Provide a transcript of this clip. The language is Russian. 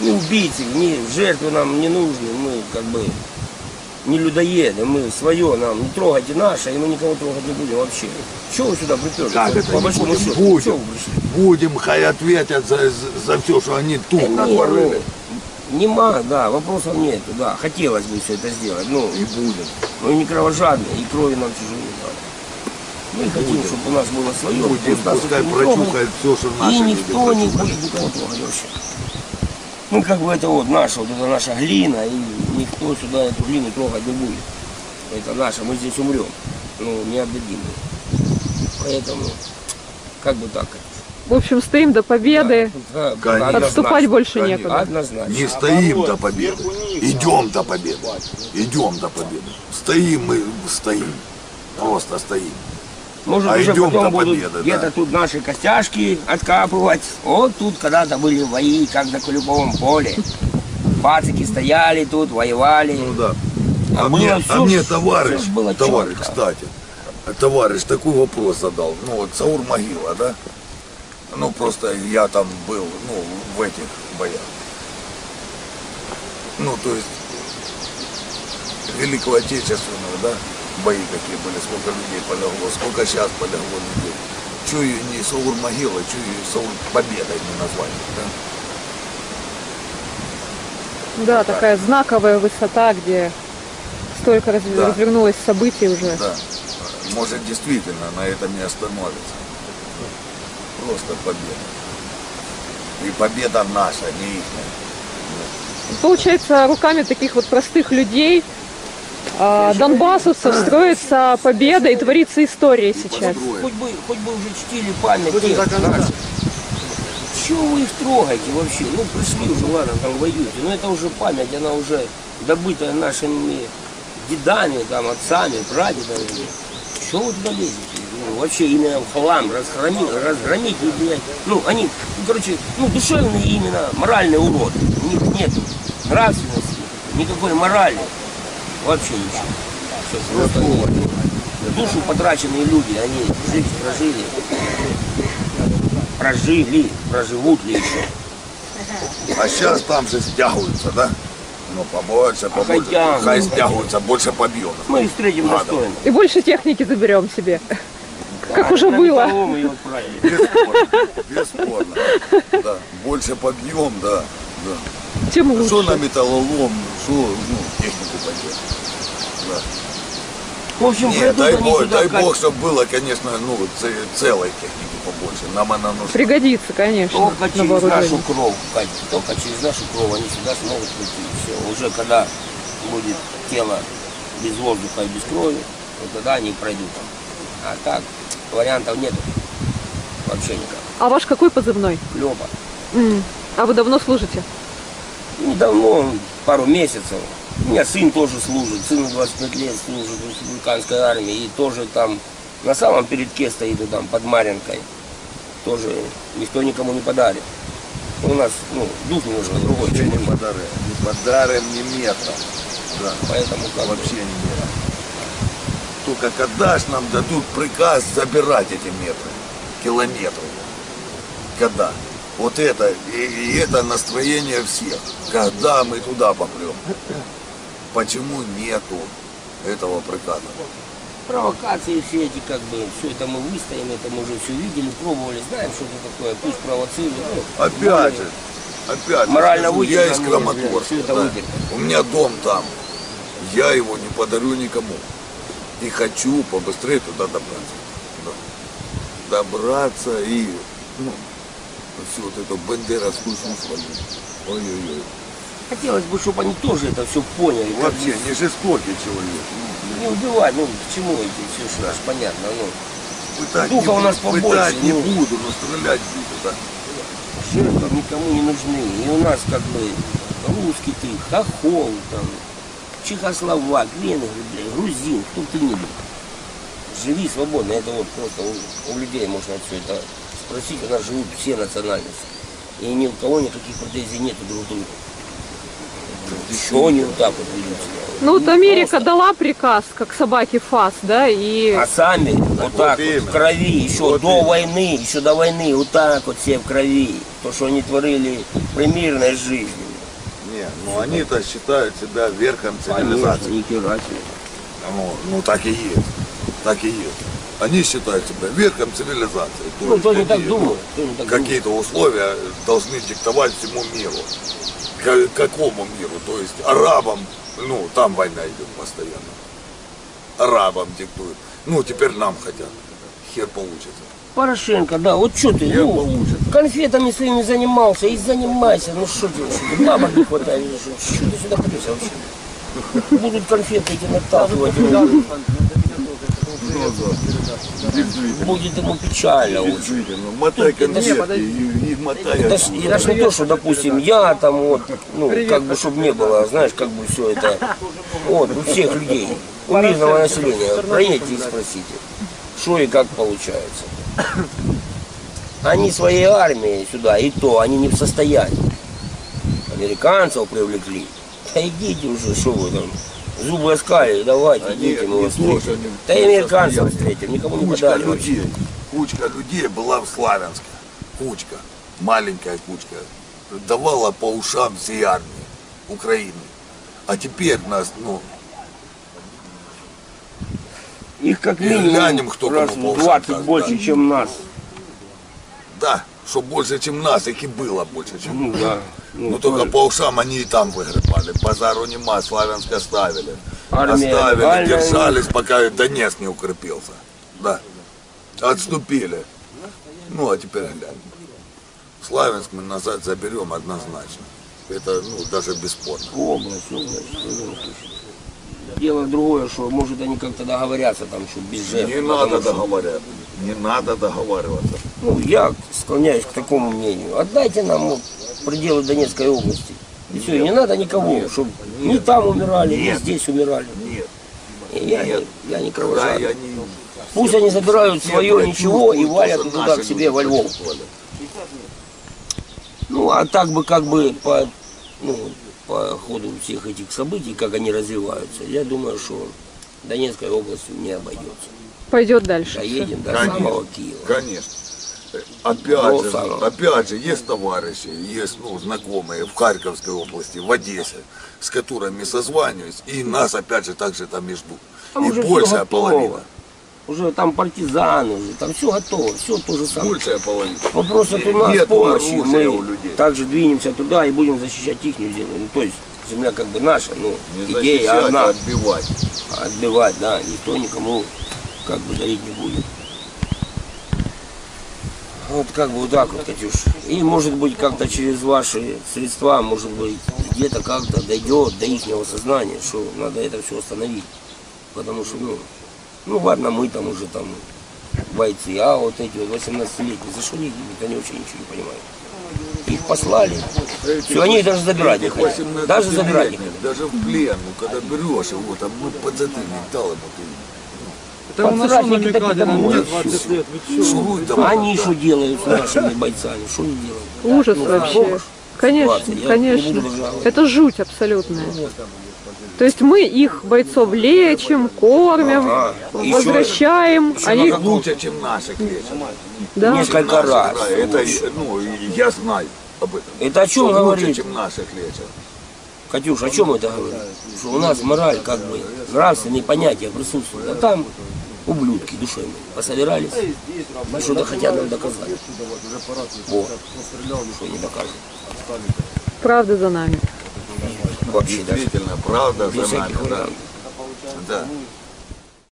не убийцы, не жертвы нам не нужны, мы как бы не людоеды, мы свое нам, не трогайте наше, и мы никого трогать не будем вообще. Чего вы сюда приперли? Как это По большому будем? счету, Будем. Будем, хай ответят за, за, все, что они тут Да не, натворили. ну, Нема, да, вопросов нету, да. Хотелось бы все это сделать, ну, И будем. но не кровожадно, и крови нам тяжело надо. Мы хотим, чтобы у нас было свое, Будем, пускай прочухает все, что И наши люди никто не будет никого трогать вообще. Ну, как бы это вот наша, вот это наша глина, и никто сюда эту глину трогать не будет. Это наша, мы здесь умрем. Ну, не отдадим. Поэтому, как бы так. В общем, стоим до победы. Да, однозначно. Отступать больше Конечно. некуда. Однозначно. Не стоим до победы. Идем до победы. Идем до победы. Стоим мы, стоим. Просто стоим. Может, А уже идем потом будут победы, где-то да. тут наши костяшки откапывать. Вот тут когда-то были бои, как на Куликовом поле. Пацики стояли тут, воевали. Ну да. А А, мне, всё а мне товарищ, было товарищ, кстати, товарищ такой вопрос задал. Ну вот Саур могила, да? Ну просто я там был, ну, в этих боях. Ну, то есть Великого Отечественного, да, бои какие были, сколько людей полегло, сколько сейчас полегло людей. Ее не Саур могила, ее Саур победой не назвали, да? Да, такая знаковая высота, где столько раз- Да. развернулось событий уже. Да. Может, действительно на этом и остановится. Просто победа. И победа наша, не их. Получается, руками таких вот простых людей, донбассовцев, строится победа и творится история сейчас. Хоть бы, хоть бы уже чтили память. Чего вы их трогаете вообще? Ну, пришли уже, ладно, там воюете. Но это уже память, она уже добытая нашими дедами, там, отцами, прадедами. Чего вы туда лезете? Ну, вообще именно в хлам разгромить, разгромить, блядь, ну, они, ну, короче, ну, душевные именно, моральные уроды. У них нет нравственности, никакой морали. Вообще ничего. Всё просто они душу потраченные люди, они жизнь прожили. Прожили, проживут ли еще. А сейчас там же стягиваются, да? Ну, побольше, побольше. хотя, Хай ну, стягиваются, больше побьем. Мы их встретим Надо. достойно. И больше техники заберем себе. Как уже было. Бесспорно. Бесспорно. Да. Больше побьем, да. да. Тем Что на лучше. металлолом, что ну, технику пойдет. Да. В общем, Нет, дай бог, дай как- бог, чтобы было, конечно, ну, целой техники побольше. Нам она нужна. Пригодится, конечно, Только на через нашу кровь, только через нашу кровь они сюда смогут прийти. Все. Уже когда будет тело без воздуха и без крови, вот тогда они пройдут. А так, вариантов нет. Вообще никак. А ваш какой позывной? Клёво. М. А вы давно служите? Недавно, пару месяцев. У меня сын тоже служит, сыну 25 лет служит в республиканской армии. И тоже там на самом передке стоит, там под Маринкой. Тоже никто никому не подарит. У нас, ну, дух немножко другой, Вообще не подарим, не подарим ни метра. Да. Поэтому как Вообще не метра. Только ж нам дадут приказ забирать эти метры, километры? Когда? Вот это, и, и это настроение всех. Когда мы туда попрем? Почему нету этого приказа? провокации все эти, как бы, все это мы выстоим, это мы уже все видели, пробовали, знаем, что это такое, пусть провоцируют. ну, Опять же, опять же, Морально скажу, я из Краматорска. да. У меня дом там. Я его не подарю никому. И хочу побыстрее туда добраться. Да. Добраться и ну, всю вот эту бандеровскую свою. Ой-ой-ой. Хотелось бы, чтобы они тоже это все поняли. как Вообще не жестокий человек. Не убивать, ну к чему эти все, что ж понятно, ну. Пытать Духа не, у нас побольше, пытать не ну. буду, но стрелять буду, да. Жертвы никому не нужны. И у нас как бы русский ты, хохол, там, чехословак, венгр, блядь, грузин, кто ты ни был. Живи свободно. Это вот просто у, у людей можно все это спросить. У нас живут все национальности. И ни у кого никаких претензий нету друг к другу. Чего они вот так вот ведут себя? Ну вот Ну, Америка просто. дала приказ, как собаке ФАС, да, и А сами вот так вот, в крови, еще Вот до именно. войны, еще до войны, вот так вот все в крови. То, что они творили при мирной жизни. Не, ну они-то считают себя верхом Конечно, цивилизации. не кирасили. Ну, ну так и есть. Так и есть. Они считают себя верхом цивилизации. То Ну, есть кто не так так думает. какие-то условия должны диктовать всему миру. К- какому миру? То есть арабам, ну, там война идет постоянно. Арабам диктуют. Ну, теперь нам хотят. Хер получится. Порошенко, да, вот что ты, ну, получится. конфетами своими занимался и занимайся, ну что ты, что ты, бабок не хватает, что, что ты сюда пришел вообще? Будут конфеты эти наталкивать, будет ему печально очень. Действительно, мотай конфетки и, и мотай Это ж, отсюда. это ж не то, что, допустим, я там вот, ну, как бы, чтобы не было, знаешь, как бы все это, вот, у всех людей, у мирного населения, проедьте и спросите, что и как получается. Они своей армией сюда, и то, они не в состоянии. Американцев привлекли. Да идите уже, что вы там, зубы оскалили, давайте, Они идите, мы вас встретим. они Да и американцев встретим, никому не подали вообще. людей, кучка людей была в Славянске. Кучка, маленькая кучка. Давала по ушам всей армии Украины. А теперь нас, ну, Их как минимум глянем, кто раз кому в по 20 ушам больше, даст. чем нас. да, что больше, чем нас, их и было больше, чем Ну да. Ну, Ну только тоже. по ушам они и там выгребали. Базару нема, Славянск оставили. Армия оставили, легальная. держались, пока Донецк не укрепился. Да. Отступили. Ну, а теперь глянь. Славянск мы назад заберем однозначно. Это, ну, даже бесспорно. Область, область. Дело другое, что может они как-то договорятся там, что без жертв. Не надо что, договариваться. Не надо договариваться. Ну, я склоняюсь к такому мнению. Отдайте нам вот пределы Донецкой области. И все, и не надо никого, чтобы ни там умирали, ни Нет. здесь умирали. Нет. И я, Нет. не, я не Когда кровожадный. я не... Пусть они забирают все свое ничего и валят туда к себе во Львов. Ну, а так бы как бы по, ну, по ходу всех этих событий, как они развиваются, я думаю, что Донецкой областью не обойдется. Пойдет дальше. всё. Доедем до Конечно. самого Киева. Конечно. Опять же, опять же, есть товарищи, есть ну, знакомые в Харьковской области, в Одессе, с которыми созваниваюсь, и нас опять же также там и ждут. Там и большая половина. Уже там партизаны, уже, там все готово, все то же самое. Большая половина. Вопрос от у нас Нет помощи, оружия у мы людей. также двинемся туда и будем защищать их землю. Ну, то есть земля как бы наша, ну, Не идея защищать, одна. а отбивать. отбивать, да, никто никому как бы дарить не будет. Вот как бы вот так вот, Катюш. И может быть как-то через ваши средства, может быть, где-то как-то дойдет до их сознания, что надо это все остановить. Потому что, ну, ну ладно, мы там уже там бойцы, а вот эти вот 18-летние, за что они они вообще ничего не понимают. Их послали, все, они даже забирать не хотят. 18 Даже забирать не хотят. Даже в плен, ну когда берешь его, там, ну, подзатыльник дал ему, Это на что Подсрачники намекали там мне есть. 20 лет? Вы чё? там. Они что делают с нашими бойцами? Что они делают? Ужас Ну, вообще. Конечно, ситуация. Я не конечно. буду. Это жуть абсолютная. То есть мы их бойцов лечим, кормим, Ага. Еще- возвращаем, еще они, на Лучше, чем наших лечат. да, Несколько раз. это, ну, я знаю об этом. Это о чем Что лучше, говорит? чем наших лечат. Катюш, о чем это говорит? Что у нас мораль, как бы, нравственные понятия присутствуют. А там ублюдки душевные пособирались, что-то хотят нам доказать. Вот. Что не доказывают. правда за нами. Вообще даже. Действительно, правда за нами, да. Да.